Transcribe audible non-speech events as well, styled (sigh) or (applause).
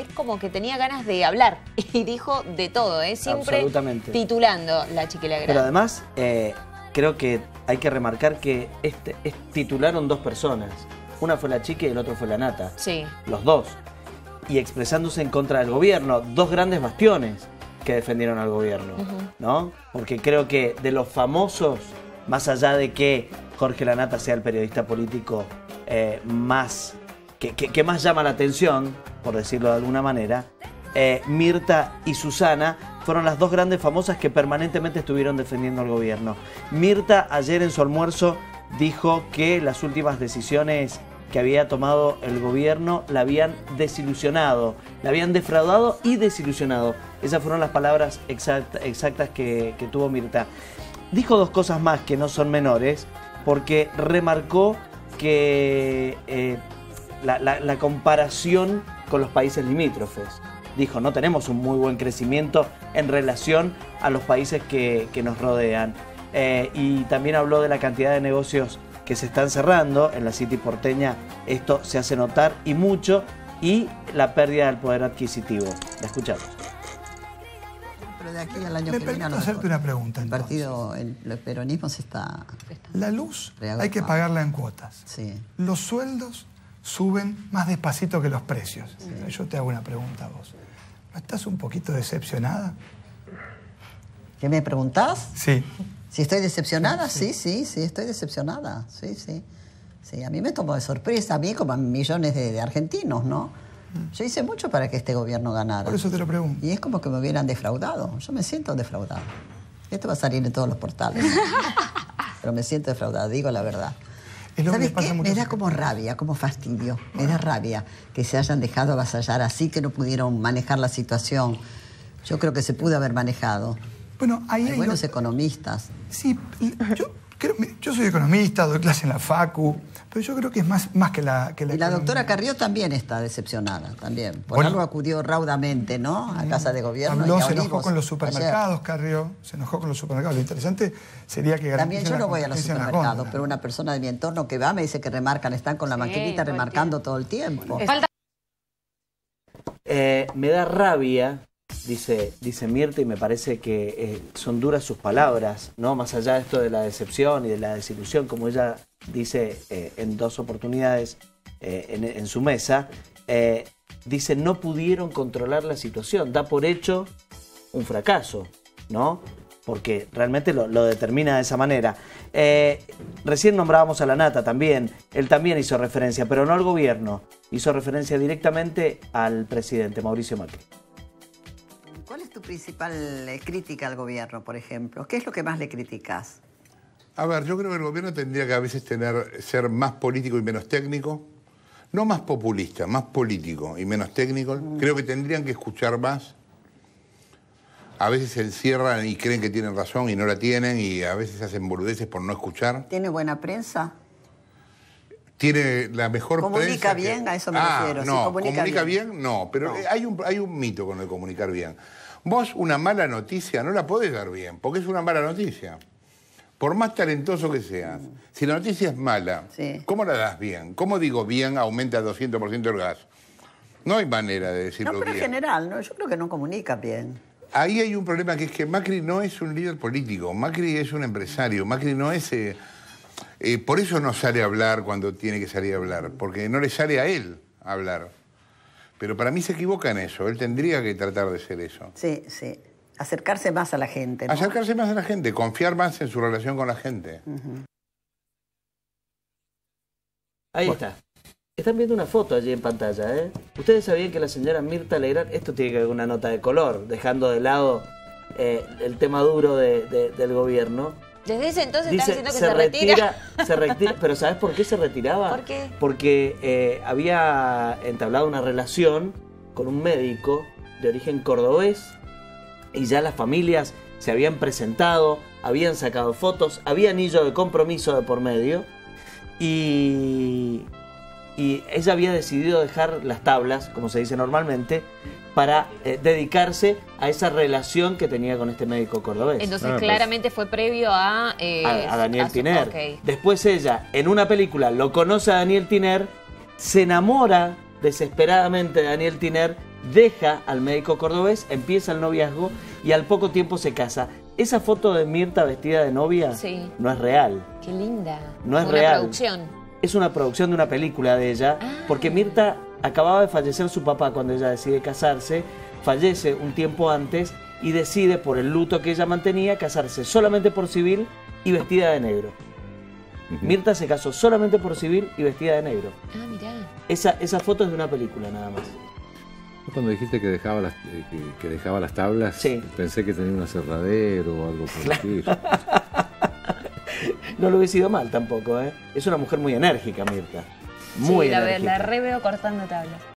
es como que tenía ganas de hablar (laughs) y dijo de todo, ¿eh? siempre titulando la chiquila grande. Pero además, eh, creo que hay que remarcar que este, titularon dos personas. Una fue la chica y el otro fue la nata. Sí. Los dos. Y expresándose en contra del gobierno. Dos grandes bastiones que defendieron al gobierno. ¿No? Porque creo que de los famosos, más allá de que Jorge Lanata sea el periodista político eh, más. Que, más llama la atención, por decirlo de alguna manera, eh, Mirta y Susana fueron las dos grandes famosas que permanentemente estuvieron defendiendo al gobierno. Mirta ayer en su almuerzo dijo que las últimas decisiones que había tomado el gobierno la habían desilusionado, la habían defraudado y desilusionado. Esas fueron las palabras exactas que, tuvo Mirta. Dijo dos cosas más que no son menores, porque remarcó que eh, la, comparación con los países limítrofes. Dijo, no tenemos un muy buen crecimiento en relación a los países que, nos rodean. Eh, y también habló de la cantidad de negocios que se están cerrando en la City porteña, esto se hace notar y mucho, y la pérdida del poder adquisitivo. La escuchamos. Pero de aquí al año que viene... hacerte una pregunta. El partido, el, peronismo se está... La luz hay que pagarla en cuotas. Sí. Los sueldos suben más despacito que los precios. Yo te hago una pregunta a vos. ¿No estás un poquito decepcionada? ¿Qué me preguntás? Sí. Si estoy decepcionada, sí, sí, sí, estoy decepcionada. Sí, sí. Sí, a mí me tomó de sorpresa, a mí como a millones de, argentinos, ¿no? Yo hice mucho para que este gobierno ganara. Por eso te lo pregunto. Y es como que me hubieran defraudado. Yo me siento defraudada. Esto va a salir en todos los portales. (laughs) Pero me siento defraudada, digo la verdad. ¿Sabes qué? Me da como rabia, como fastidio. Me da rabia que se hayan dejado avasallar así, que no pudieron manejar la situación. Yo creo que se pudo haber manejado. Bueno, ahí hay, buenos economistas. Sí, yo, yo soy economista, doy clase en la FACU, pero yo creo que es más, más que la que la Y la doctora Carrió también está decepcionada, también. Por algo acudió raudamente, ¿no? A Casa de Gobierno. Habló, se enojó con los supermercados, Carrió, se enojó con los supermercados. Lo interesante sería que También yo no voy a los supermercados, pero una persona de mi entorno que va me dice que remarcan, están con la maquinita remarcando todo el tiempo. Eh, me da rabia dice, dice Mirta, y me parece que eh, son duras sus palabras, ¿no? Más allá de esto de la decepción y de la desilusión, como ella dice eh, en dos oportunidades eh, en, su mesa, dice, no pudieron controlar la situación, da por hecho un fracaso, ¿no? Porque realmente lo, lo determina de esa manera. recién nombrábamos a la Nata también, él también hizo referencia, pero no al gobierno, hizo referencia directamente al presidente Mauricio Macri. ¿Cuál es tu principal eh, crítica al gobierno, por ejemplo? ¿Qué es lo que más le criticas? A ver, yo creo que el gobierno tendría que a veces tener, ser más político y menos técnico. No más populista, más político y menos técnico. Mm. Creo que tendrían que escuchar más. A veces se encierran y creen que tienen razón y no la tienen y a veces hacen boludeces por no escuchar. ¿Tiene buena prensa? Tiene la mejor ¿Comunica bien? A eso me ah, refiero. No, comunica, bien? no, pero Hay, un, hay un mito con el comunicar bien. Vos una mala noticia no la podés dar bien, porque es una mala noticia. Por más talentoso que seas, si la noticia es mala, ¿cómo la das bien? ¿Cómo digo bien aumenta 200% el gas? No hay manera de decirlo bien. No, pero en general, ¿no? yo creo que no comunica bien. Ahí hay un problema que es que Macri no es un líder político, Macri es un empresario, Macri no es... Eh, eh, por eso no sale a hablar cuando tiene que salir a hablar, porque no le sale a él hablar. Pero para mí se equivoca en eso, él tendría que tratar de ser eso. Sí, sí. Acercarse más a la gente. Acercarse más a la gente, confiar más en su relación con la gente. Ahí está. Están viendo una foto allí en pantalla, ¿eh? Ustedes sabían que la señora Mirta Legrand, esto tiene que ver una nota de color, dejando de lado eh, el tema duro del gobierno, desde ese entonces está diciendo que se, retira. Se retira, pero ¿sabes por qué se retiraba? ¿Por qué? Porque eh, había entablado una relación con un médico de origen cordobés y ya las familias se habían presentado, habían sacado fotos, había anillo de compromiso de por medio y, y ella había decidido dejar las tablas, como se dice normalmente, para eh, dedicarse a esa relación que tenía con este médico cordobés. Entonces pues, claramente fue previo a... Eh, a, Daniel Tiner. Después ella, en una película, lo conoce a Daniel Tiner, se enamora desesperadamente de Daniel Tiner deja al médico cordobés, empieza el noviazgo y al poco tiempo se casa. Esa foto de Mirta vestida de novia no es real. Qué linda. No es una real. producción. Es una producción de una película de ella, ah. porque Mirta acababa de fallecer su papá cuando ella decide casarse, fallece un tiempo antes y decide, por el luto que ella mantenía, casarse solamente por civil y vestida de negro. Mirta se casó solamente por civil y vestida de negro. Ah, mirá. Esa, esa foto es de una película nada más. Cuando dijiste que dejaba las, eh, que, dejaba las tablas, pensé que tenía un aserradero o algo por el (laughs) no lo hubiese ido mal tampoco, ¿eh? Es una mujer muy enérgica, Mirta. Muy sí, la, la re veo cortando tablas.